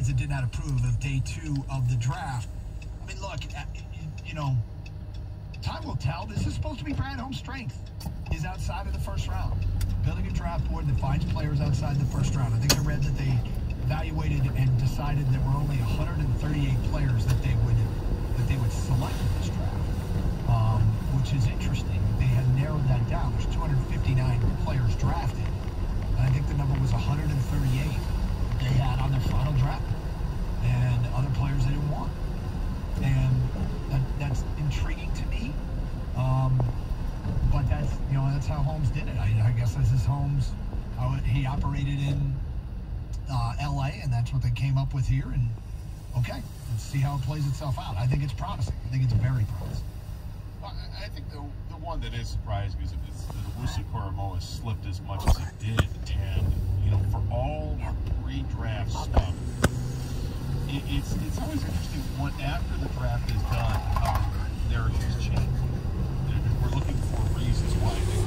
guys that did not approve of day two of the draft. I mean, look, uh, you know, time will tell. This is supposed to be Brad Holmes' strength, is outside of the first round. Building a draft board that finds players outside the first round. I think I read that they evaluated and decided there were only 138 players that they would that they would select in this draft, um, which is interesting. They had narrowed that down. There's 259 players drafted, and I think the number was 138 they had on their final draft, and other players they didn't want, and that, that's intriguing to me. Um, but that's you know that's how Holmes did it. I, I guess this is Holmes how he operated in uh, L.A. and that's what they came up with here. And okay, let's see how it plays itself out. I think it's promising. I think it's very promising. Well, I think the, the one that is surprising is that Owusu Koramoah slipped as much as it did, and you know for all pre-draft stuff, it, it's it's always interesting what after the draft is done how narratives change. We're looking for reasons why things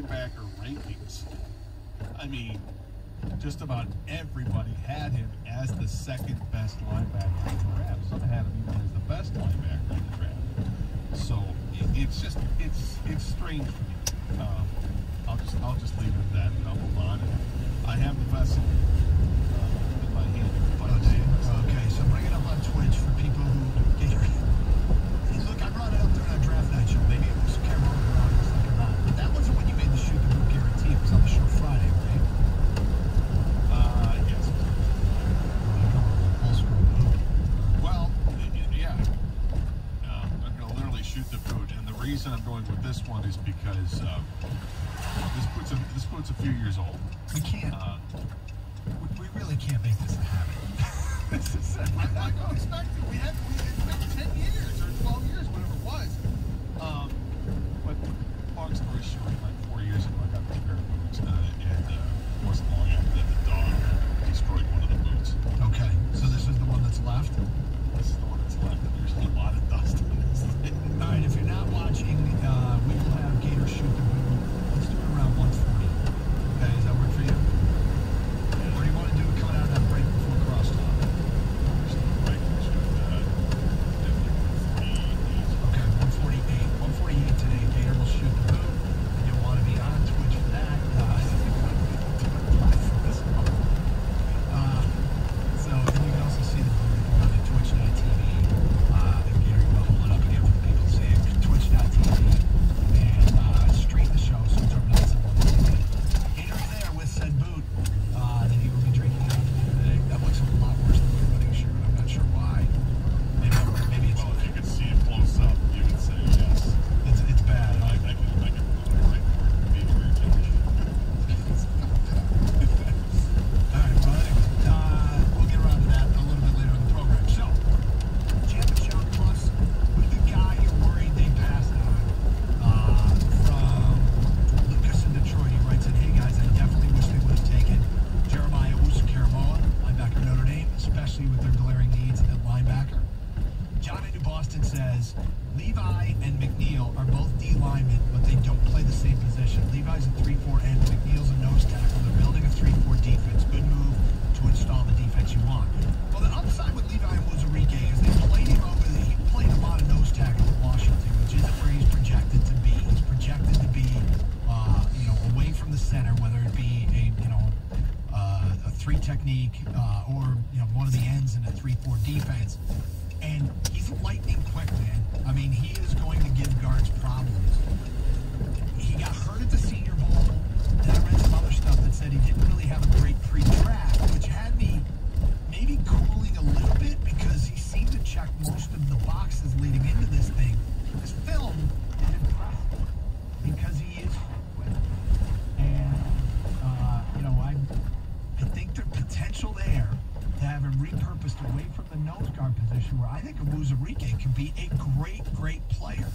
linebacker rankings, I mean, just about everybody had him as the second best linebacker in the draft. Some had him even as the best linebacker in the draft. So it's just it's it's strange for me. Um, I'll just I'll just leave it at that and I'll move on. And I have the vessel uh, in my hand. Okay, so bring it up on Twitch for people who get your. Hey, Look, I brought it up during our draft night show. Maybe it was Cameron brought this like or not. But that wasn't when you made the shoot the boot guarantee. It was on the show Friday, right? Uh, yes. Old school boot. Well, y- y- yeah. Um, I'm going to literally shoot the boot, and the reason I'm going with this one is because um, this puts a, this puts a few years old. We can't. Uh, we, we really can't make this a habit. this is. I, I don't expect it. We had we, it's been 10 years or 12 years, technique uh, or you know, one of the ends in a 3-4 defense. And he's lightning quick, man. I mean, he is going to give guards problems. where I think Onwuzurike could be a great, great player.